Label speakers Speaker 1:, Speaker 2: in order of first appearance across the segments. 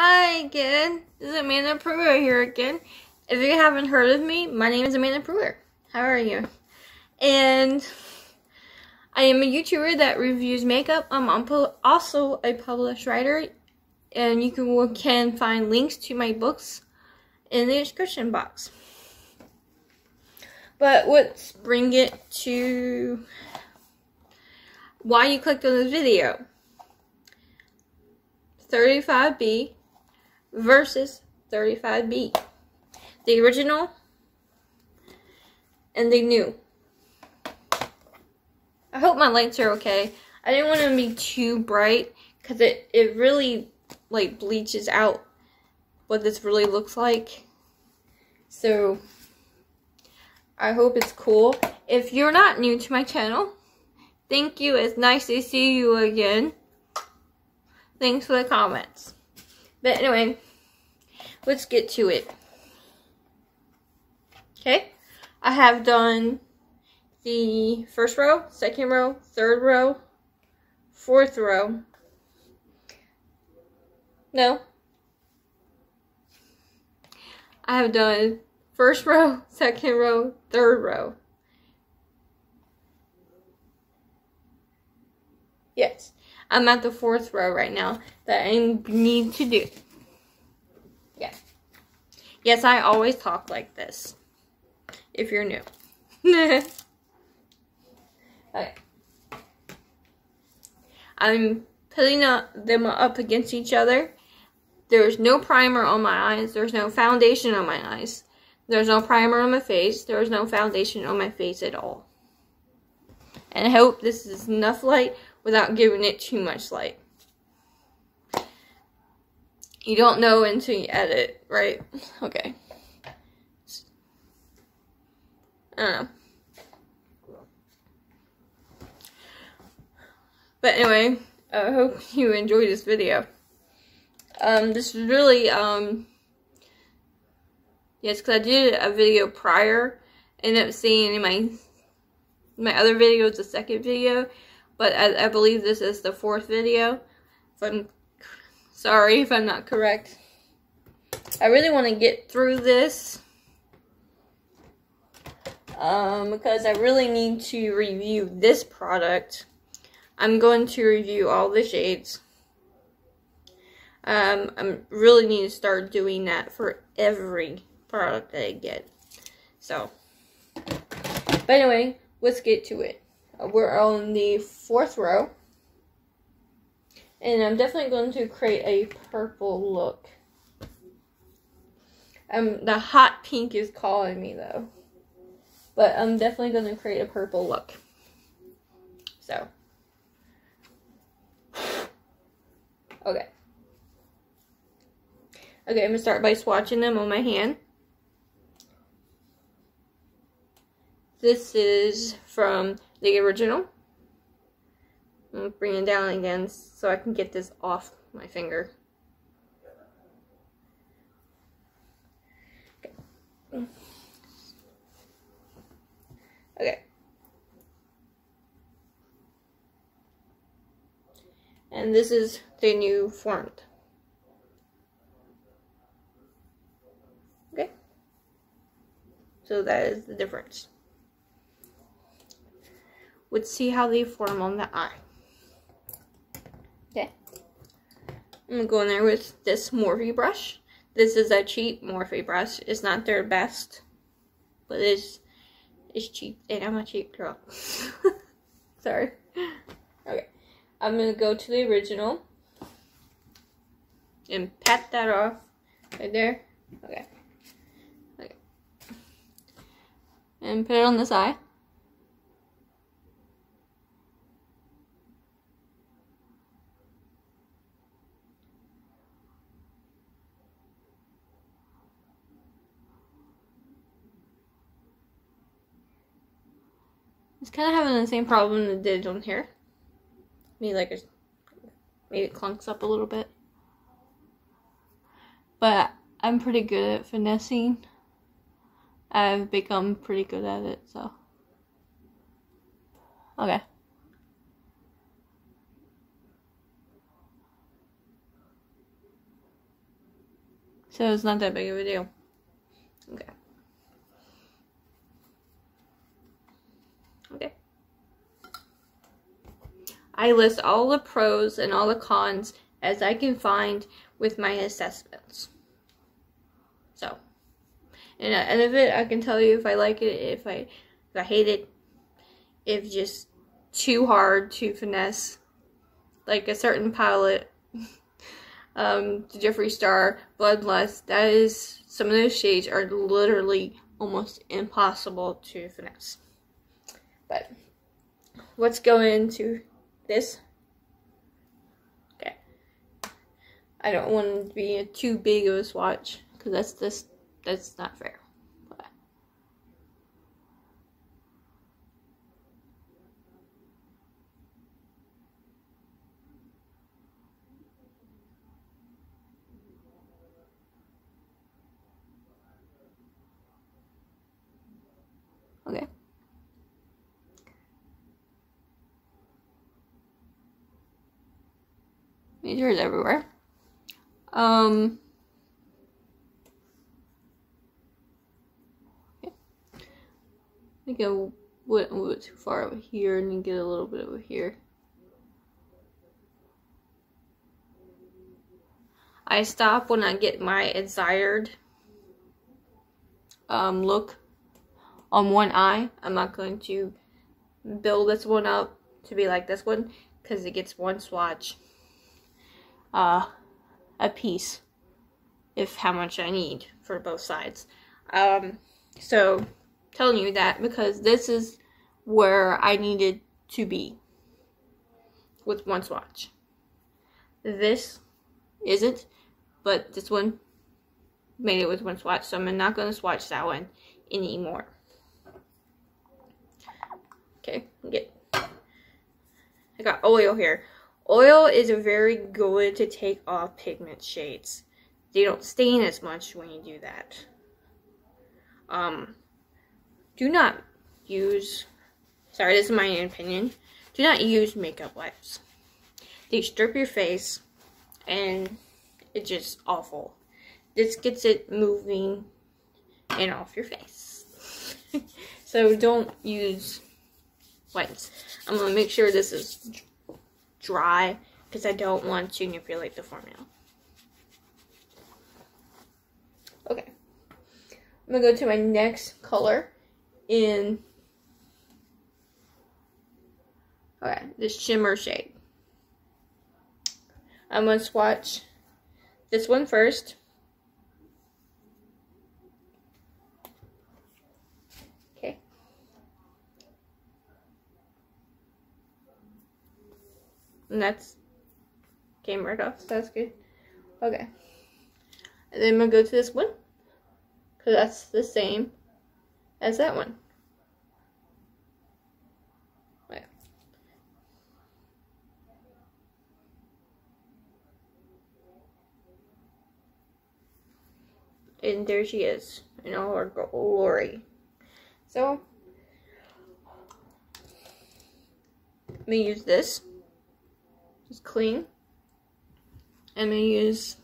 Speaker 1: Hi again, this is Amanda Prewer here again. If you haven't heard of me, my name is Amanda Prewer. How are you? And I am a YouTuber that reviews makeup. I'm also a published writer, and you can, can find links to my books in the description box. But let's bring it to why you clicked on this video. 35B versus 35B. The original and the new. I hope my lights are okay. I didn't want them to be too bright because it, it really like bleaches out what this really looks like. So I hope it's cool. If you're not new to my channel, thank you. It's nice to see you again. Thanks for the comments. But anyway, let's get to it. Okay, I have done the first row, second row, third row, fourth row. No. I have done first row, second row, third row. Yes. I'm at the fourth row right now that I need to do. Yeah. Yes, I always talk like this. If you're new. okay. I'm putting them up against each other. There's no primer on my eyes. There's no foundation on my eyes. There's no primer on my face. There's no foundation on my face at all. And I hope this is enough light without giving it too much light. You don't know until you edit, right? Okay. I don't know. But anyway, I hope you enjoyed this video. Um, this is really, um, yes, because I did a video prior, ended up seeing in my, my other video, the second video, but I, I believe this is the fourth video. If I'm sorry if I'm not correct. I really want to get through this um, because I really need to review this product. I'm going to review all the shades. Um, I really need to start doing that for every product that I get. So, but anyway, let's get to it we're on the fourth row. And I'm definitely going to create a purple look. Um, the hot pink is calling me though. But I'm definitely going to create a purple look. So. Okay. Okay, I'm going to start by swatching them on my hand. This is from the original. I'm bring it down again so I can get this off my finger. Okay. Okay. And this is the new font. Okay. So that is the difference. Let's see how they form on the eye. Okay. I'm going to go in there with this Morphe brush. This is a cheap Morphe brush. It's not their best, but it's, it's cheap. And I'm a cheap girl. Sorry. Okay. I'm going to go to the original and pat that off right there. Okay. Okay. And put it on the side. It's kind of having the same problem it did on here. Maybe like a, maybe it clunks up a little bit. But I'm pretty good at finessing. I've become pretty good at it, so. Okay. So it's not that big of a deal. Okay. Okay. I list all the pros and all the cons as I can find with my assessments. So, and at the end of it, I can tell you if I like it, if I, if I hate it, if just too hard to finesse, like a certain pilot, um, the Jeffree Star, Bloodlust, that is, some of those shades are literally almost impossible to finesse. But, let's go into this. Okay. I don't want to be too big of a swatch because that's this that's not fair. Majors everywhere. Um, okay. I think I went a little bit too far over here and get a little bit over here. I stop when I get my desired um, look on one eye. I'm not going to build this one up to be like this one because it gets one swatch uh, a piece if how much I need for both sides. Um, so telling you that because this is where I needed to be with one swatch. This isn't, but this one made it with one swatch, so I'm not going to swatch that one anymore. Okay, get. I got oil here. Oil is very good to take off pigment shades. They don't stain as much when you do that. Um, do not use, sorry, this is my opinion, do not use makeup wipes. They strip your face and it's just awful. This gets it moving and off your face. so don't use wipes. I'm going to make sure this is dry because I don't want to manipulate the formula. Okay. I'm going to go to my next color in okay, this shimmer shade. I'm going to swatch this one first. And that's came right off, so that's good. Okay. And then I'm gonna go to this one. Cause that's the same as that one. And there she is in all her glory. So, let me use this clean. I'm going to use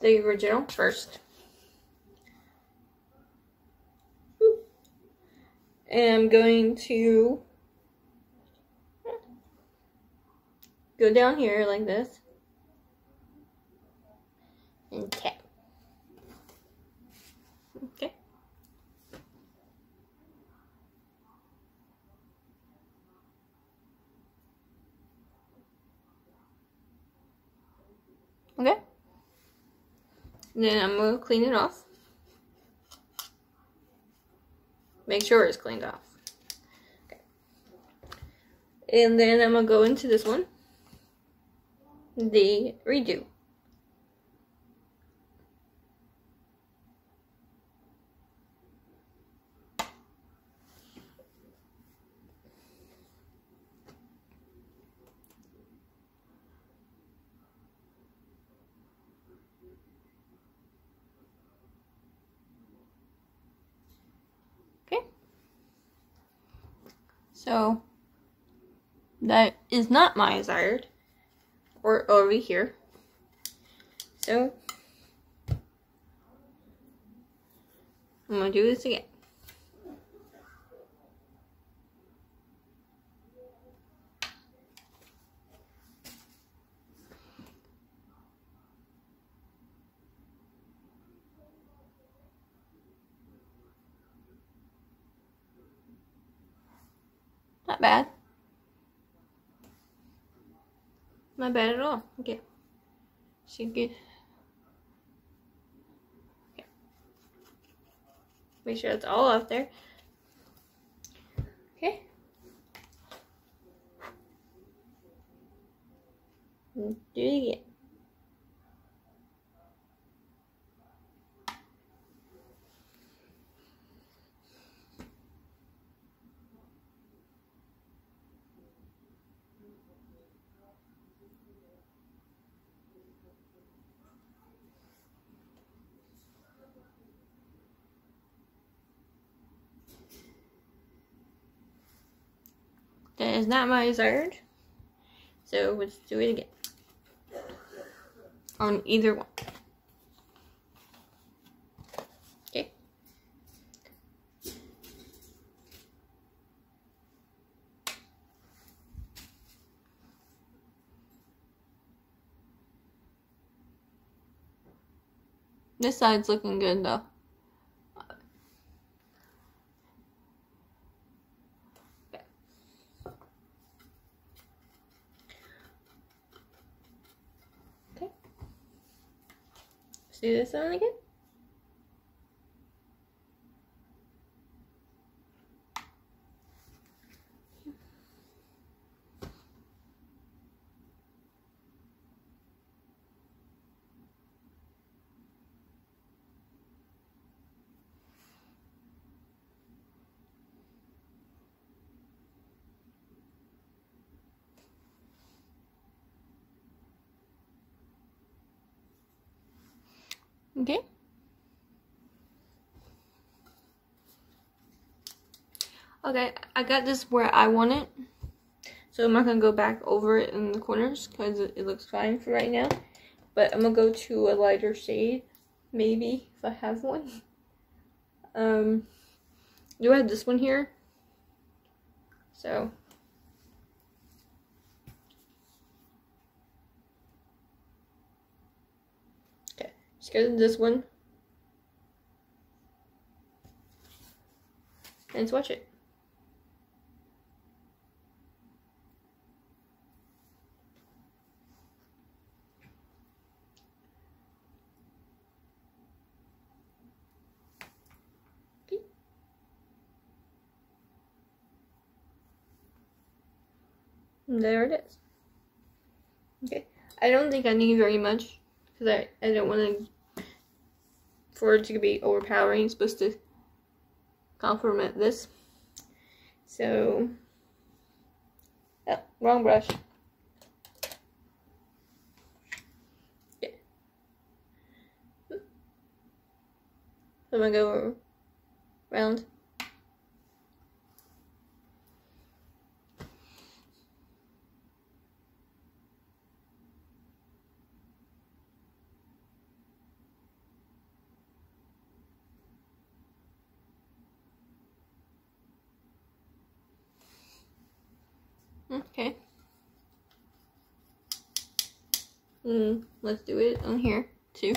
Speaker 1: the original first. And I'm going to go down here like this and tap. Okay. Okay. Then I'm going to clean it off. Make sure it's cleaned off. Okay. And then I'm going to go into this one. The redo. So that is not my desired or over here. So I'm gonna do this again. Bad. Not bad at all. Okay. She get. Okay. Make sure it's all up there. Okay. Do it again. Is not my desired. So let's do it again. On either one. Okay. This side's looking good though. One again. Okay. Okay, I got this where I want it. So I'm not to go back over it in the corners because it, looks fine for right now. But I'm to go to a lighter shade, maybe, if I have one. Um, do I have this one here? So, Just go to this one. And swatch it. there it is. Okay. I don't think I need very much because I, I don't want to for it to be overpowering. It's supposed to complement this. So, oh, wrong brush. Yeah. I'm gonna go around. Okay. Mm, let's do it on here too.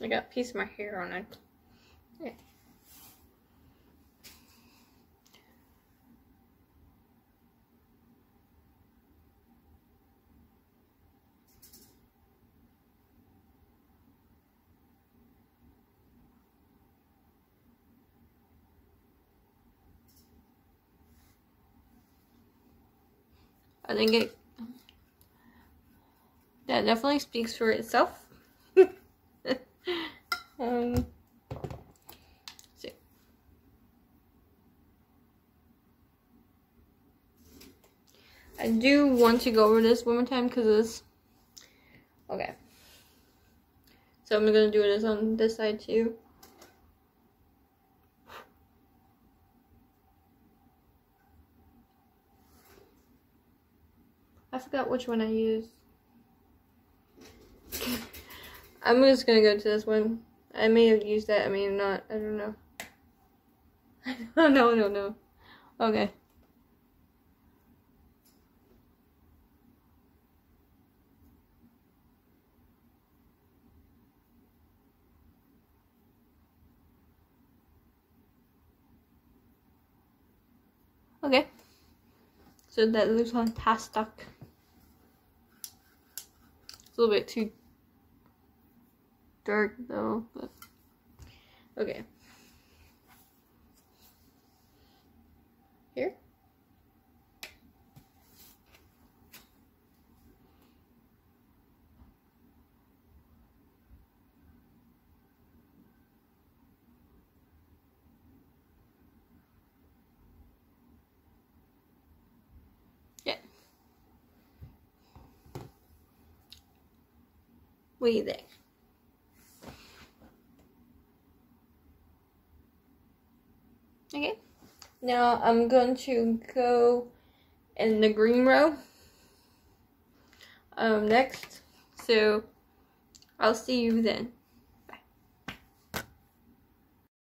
Speaker 1: I got a piece of my hair on it. Yeah. I think it that definitely speaks for itself. um, see. I do want to go over this one more time because it's okay. So I'm gonna do this on this side too. I forgot which one I used. I'm just gonna go to this one. I may have used that, I may have not. I don't know. no, no, no. Okay. Okay. So that looks fantastic. A little bit too dark though, but okay. Here. Way there. Okay. Now I'm going to go in the green row um, next. So I'll see you then.